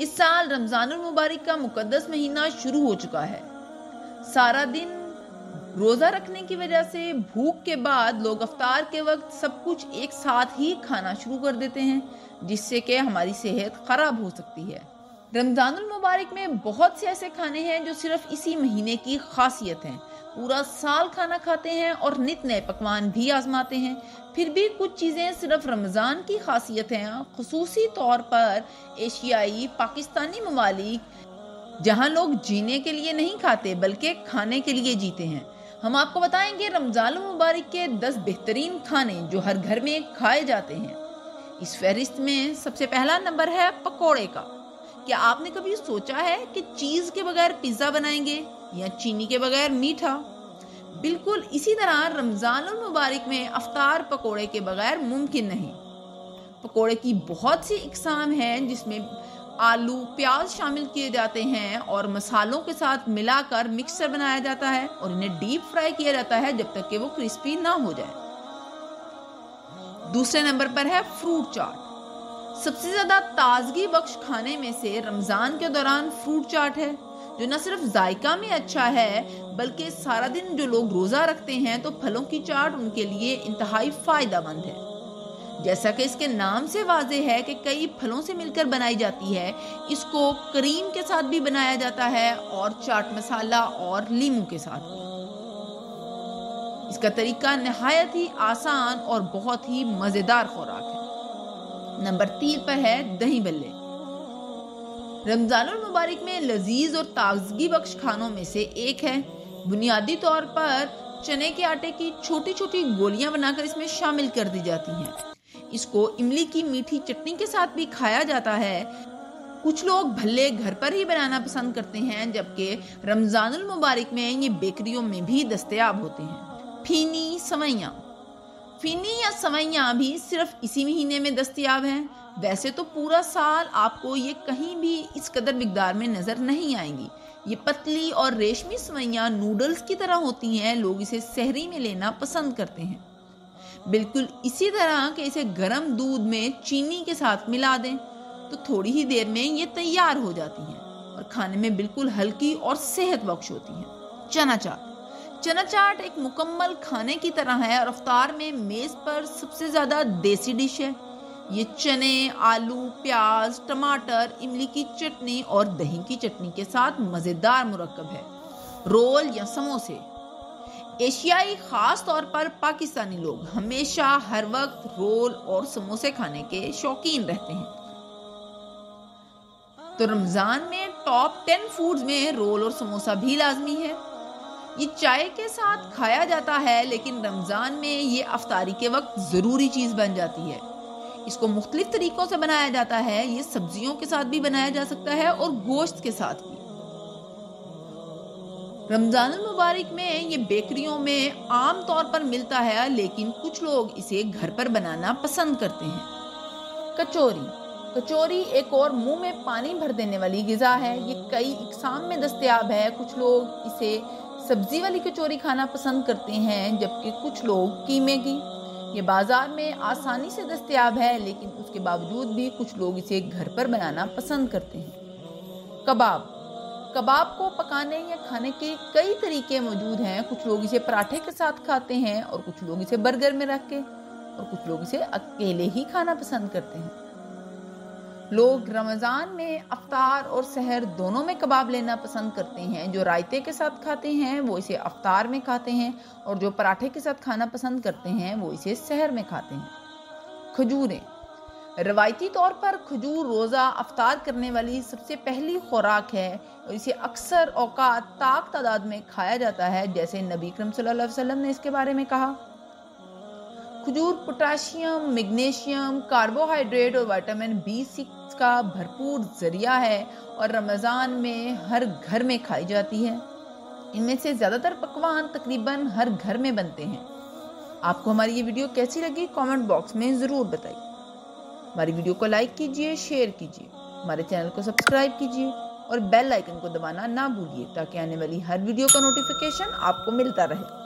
इस साल रमजानुल मुबारक का मुकद्दस महीना शुरू हो चुका है। सारा दिन रोज़ा रखने की वजह से भूख के बाद लोग अफ्तार के वक्त सब कुछ एक साथ ही खाना शुरू कर देते हैं, जिससे कि हमारी सेहत ख़राब हो सकती है। रमज़ानुल मुबारक में बहुत से ऐसे खाने हैं जो सिर्फ़ इसी महीने की खासियत हैं पूरा साल खाना खाते हैं और नित नए पकवान भी आजमाते हैं। फिर भी कुछ चीज़ें सिर्फ़ रमज़ान की खासियत हैं, खसूसी तौर पर एशियाई पाकिस्तानी ममालिक, जहाँ लोग जीने के लिए नहीं खाते बल्कि खाने के लिए जीते हैं। हम आपको बताएँगे रमज़ान मुबारक के 10 बेहतरीन खाने जो हर घर में खाए जाते हैं। इस फहरिस्त में सबसे पहला नंबर है पकोड़े का। क्या आपने कभी सोचा है कि चीज़ के बगैर पिज़्ज़ा बनाएँगे या चीनी के बगैर मीठा? बिल्कुल इसी तरह रमज़ान मुबारक में अफ्तार पकोड़े के बगैर मुमकिन नहीं। पकोड़े की बहुत सी इकसाम हैं जिसमें आलू, प्याज शामिल किए जाते हैं और मसालों के साथ मिलाकर मिक्सर बनाया जाता है और इन्हें डीप फ्राई किया जाता है जब तक कि वो क्रिस्पी ना हो जाए। दूसरे नंबर पर है फ्रूट चाट। सबसे ज़्यादा ताजगी बख्श खाने में से रमज़ान के दौरान फ्रूट चाट है। जो न सिर्फ़ जायका में अच्छा है, बल्कि सारा दिन जो लोग रोजा रखते हैं तो फलों की चाट उनके लिए इंतहाई फ़ायदेमंद है। जैसा कि इसके नाम से वाजे है कि कई फलों से मिलकर बनाई जाती है, इसको क्रीम के साथ भी बनाया जाता है, और चाट मसाला और लीमू के साथ भी। इसका तरीका नहायत ही आसान और बहुत ही मज़ेदार खुराक है। नंबर तीन पर है दही बल्ले। रमज़ान मुबारक में लजीज और ताजगी बख्श खानों में से एक है। बुनियादी तौर पर चने के आटे की छोटी छोटी गोलियाँ बनाकर इसमें शामिल कर दी जाती हैं। इसको इमली की मीठी चटनी के साथ भी खाया जाता है। कुछ लोग भल्ले घर पर ही बनाना पसंद करते हैं, जबकि रमजानुल मुबारक में ये बेकरियों में भी दस्तयाब होते हैं। फीनी सवैया। फीनी या सवैया भी सिर्फ़ इसी महीने में दस्तयाब हैं वैसे तो पूरा साल आपको ये कहीं भी इस कदर मकदार में नज़र नहीं आएँगी। ये पतली और रेशमी सवैया नूडल्स की तरह होती हैं, लोग इसे सहरी में लेना पसंद करते हैं। बिल्कुल इसी तरह के इसे गर्म दूध में चीनी के साथ मिला दें तो थोड़ी ही देर में ये तैयार हो जाती हैं और खाने में बिल्कुल हल्की और सेहत बख्श होती हैं। चना चाट। चना चाट एक मुकम्मल खाने की तरह है और अफ्तार में मेज़ पर सबसे ज़्यादा देसी डिश है। ये चने, आलू, प्याज, टमाटर, इमली की चटनी और दही की चटनी के साथ मज़ेदार मुरक्ब है। रोल या समोसे। एशियाई खास तौर पर पाकिस्तानी लोग हमेशा हर वक्त रोल और समोसे खाने के शौकीन रहते हैं। तो रमज़ान में टॉप टेन फूड्स में रोल और समोसा भी लाजमी है। ये चाय के साथ खाया जाता है, लेकिन रमज़ान में ये अफ्तारी के वक्त ज़रूरी चीज़ बन जाती है। इसको मुख्तलिफ़ तरीक़ों से बनाया जाता है, ये सब्जियों के साथ भी बनाया जा सकता है और गोश्त के साथ भी। रमज़ान मुबारक में ये बेकरियों में आम तौर पर मिलता है, लेकिन कुछ लोग इसे घर पर बनाना पसंद करते हैं। कचौरी। कचौरी एक और मुँह में पानी भर देने वाली गज़ा है। ये कई इकसाम में दस्तियाब है। कुछ लोग इसे सब्ज़ी वाली कचौरी खाना पसंद करते हैं, जबकि कुछ लोग कीमे की। ये बाज़ार में आसानी से दस्तियाब है, लेकिन उसके बावजूद भी कुछ लोग इसे घर पर बनाना पसंद करते हैं। कबाब। कबाब को पकाने या खाने के कई तरीके मौजूद हैं। कुछ लोग इसे पराठे के साथ खाते हैं और कुछ लोग इसे बर्गर में रख के और कुछ लोग इसे अकेले ही खाना पसंद करते हैं। लोग रमज़ान में अफ्तार और सहर दोनों में कबाब लेना पसंद करते हैं। जो रायते के साथ खाते हैं, वो इसे अफ्तार में खाते हैं और जो पराठे के साथ खाना पसंद करते हैं, वो इसे सहर में खाते हैं। खजूरें। रवायती तौर पर खजूर रोज़ा अफ्तार करने वाली सबसे पहली खुराक है इसे अक्सर औकात ताक तादाद में खाया जाता है, जैसे नबी करम सल्लल्लाहु अलैहि वसल्लम ने इसके बारे में कहा। खजूर, पोटाशियम, मैग्नीशियम, कार्बोहाइड्रेट और विटामिन बी सिक्स का भरपूर ज़रिया है और रमज़ान में हर घर में खाई जाती है। इनमें से ज़्यादातर पकवान तकरीबन हर घर में बनते हैं। आपको हमारी ये वीडियो कैसी लगी, कमेंट बॉक्स में ज़रूर बताइए। हमारी वीडियो को लाइक कीजिए, शेयर कीजिए, हमारे चैनल को सब्सक्राइब कीजिए और बेल आइकन को दबाना ना भूलिए, ताकि आने वाली हर वीडियो का नोटिफिकेशन आपको मिलता रहे।